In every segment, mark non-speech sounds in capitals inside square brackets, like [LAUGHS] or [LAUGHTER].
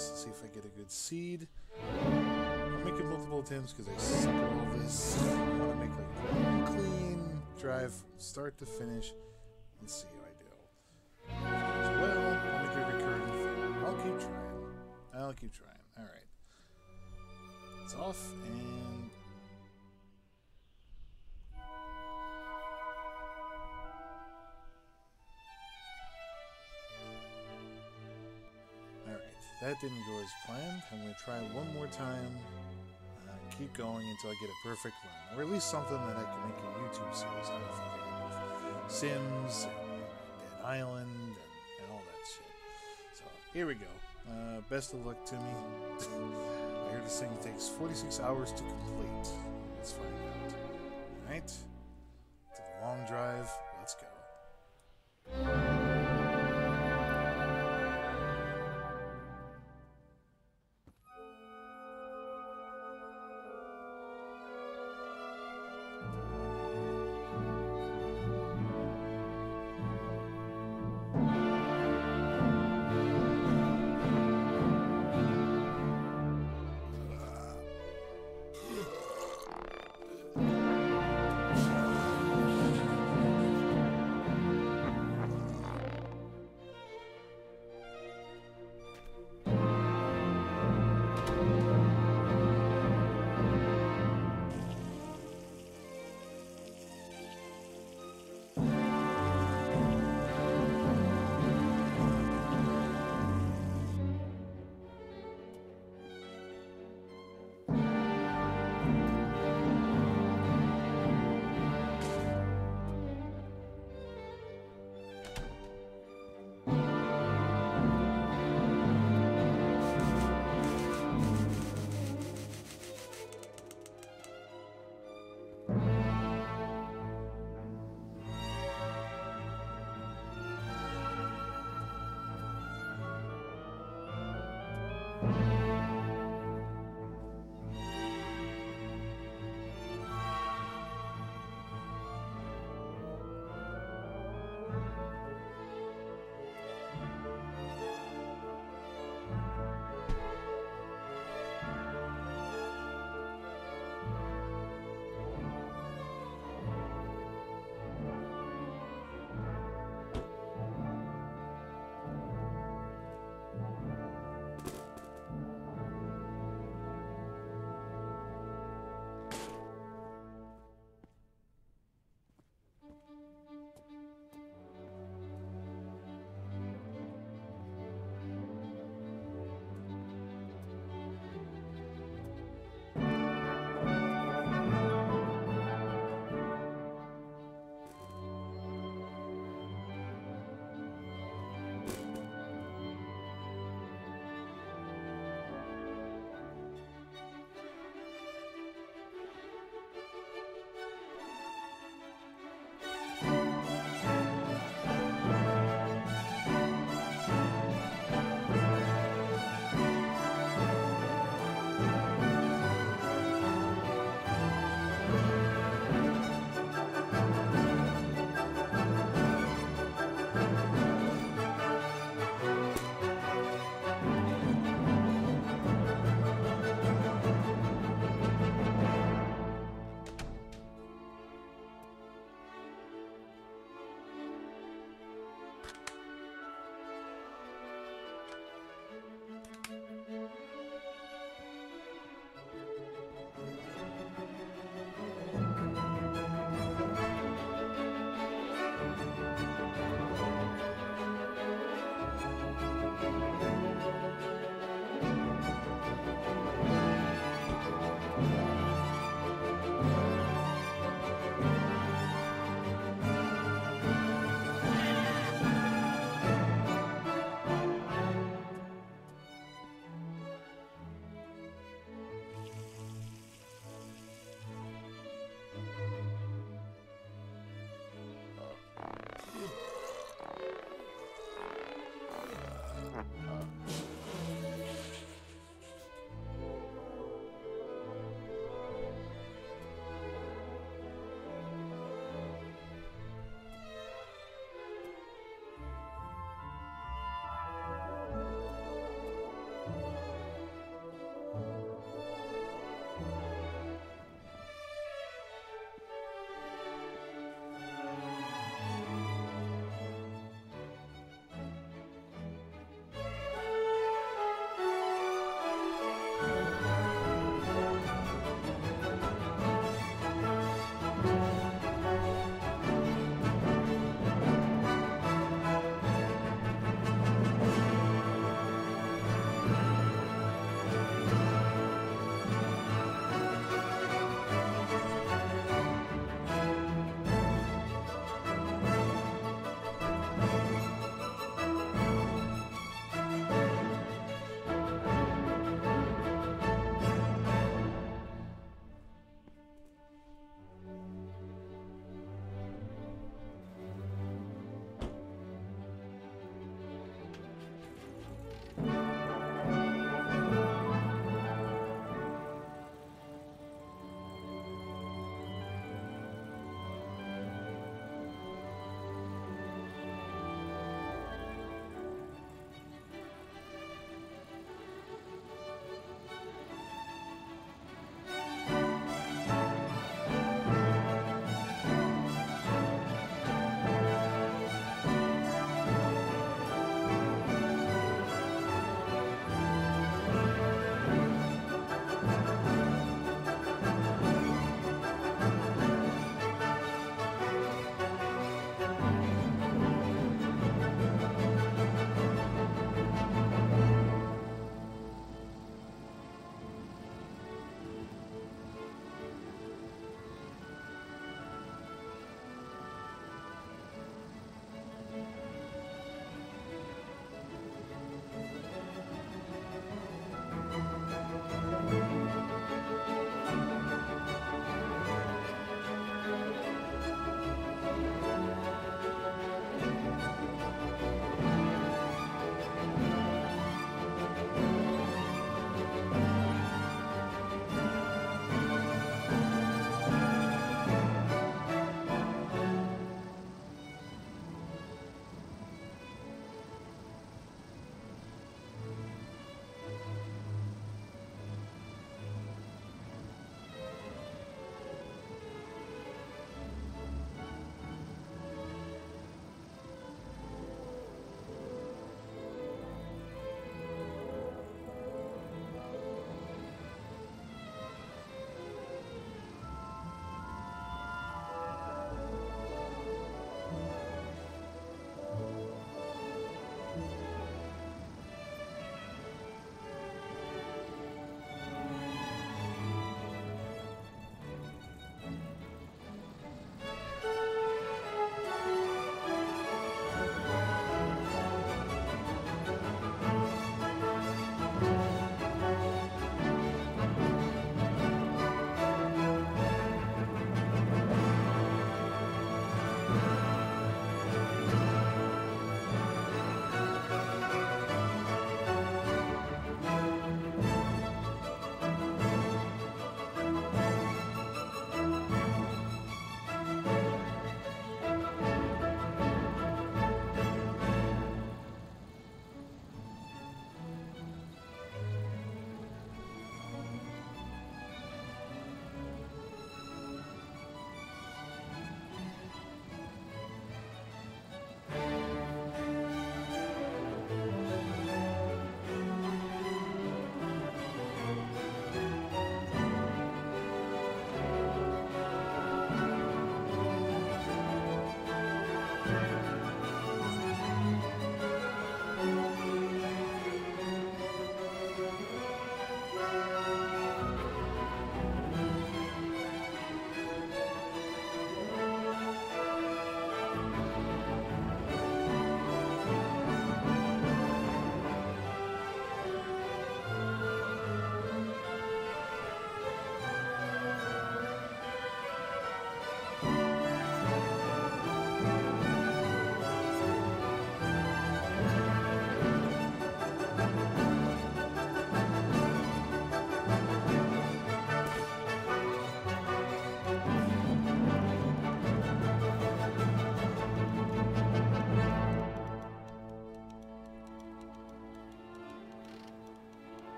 this. See if I get a good seed. I'm making multiple attempts because I suck at all this. I want to make like one clean drive, start to finish. Let's see how I do. Well, I'll make a recurring thing. I'll keep trying. I'll keep trying. All right. It's off and that didn't go as planned. I'm going to try one more time. Uh, keep going until I get a perfect run. Or at least something that I can make a YouTube series out of. Sims, and Dead Island, and, and all that shit. So, here we go. Uh, best of luck to me. [LAUGHS] I hear this thing takes 46 hours to complete. Let's find out. Alright. To the long drive.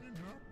happening here?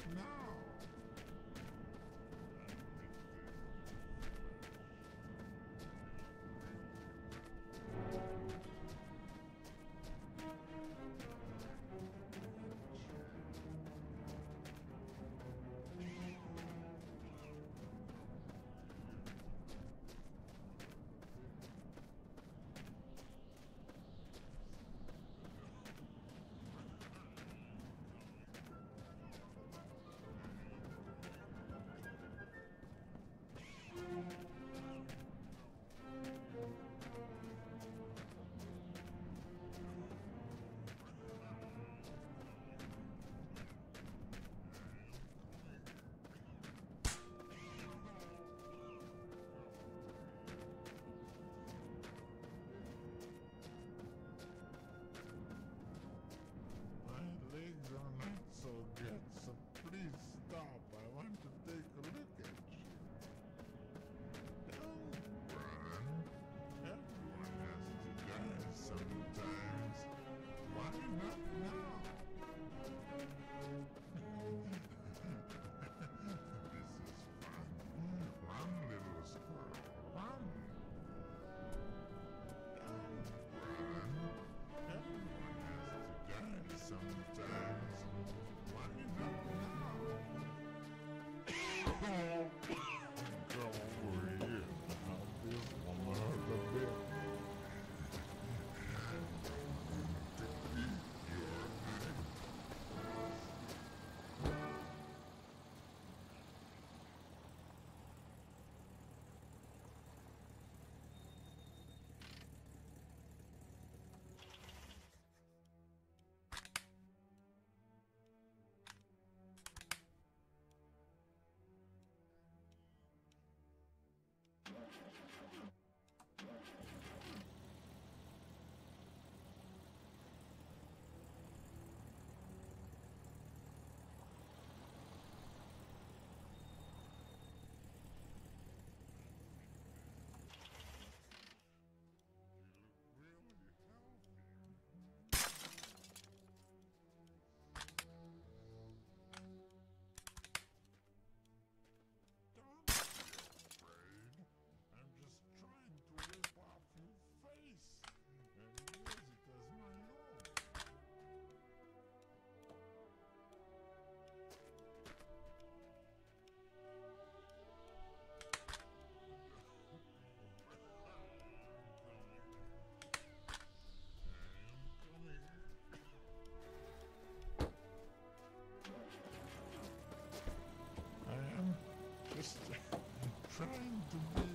Trying to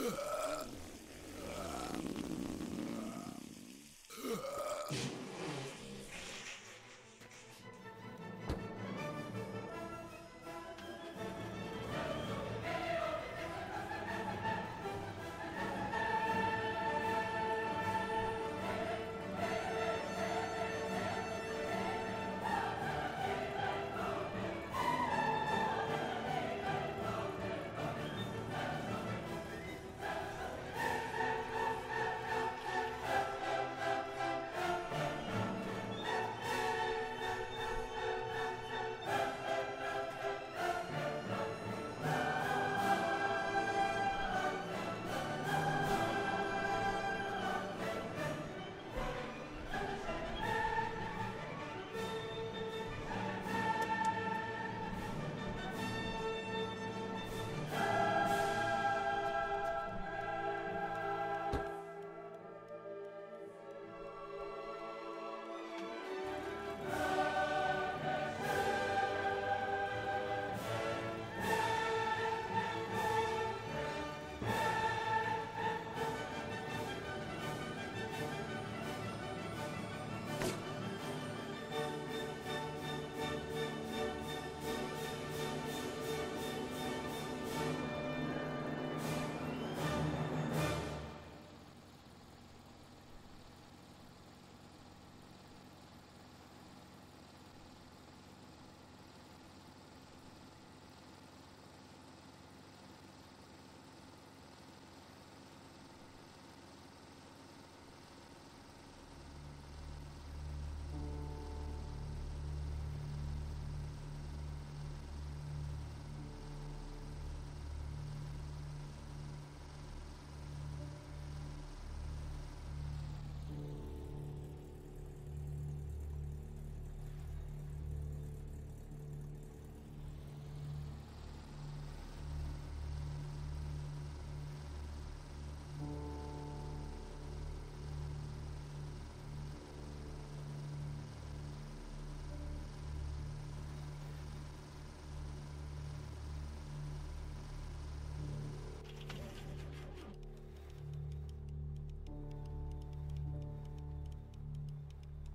Ugh. [SIGHS] [SIGHS]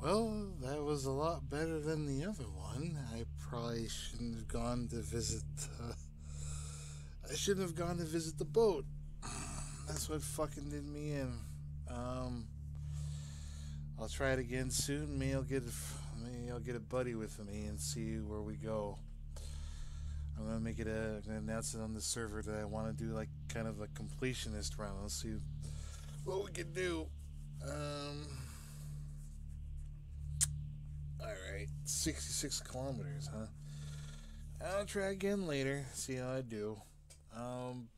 Well, that was a lot better than the other one. I probably shouldn't have gone to visit. Uh, I shouldn't have gone to visit the boat. [CLEARS THROAT] That's what fucking did me in. Um, I'll try it again soon. Maybe I'll get maybe I'll get a buddy with me and see where we go. I'm gonna make it a I'm gonna announce it on the server that I want to do like kind of a completionist round. Let's see what we can do. Um. 66 kilometers, huh? I'll try again later, see how I do. Um,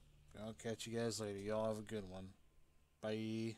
I'll catch you guys later. Y'all have a good one. Bye.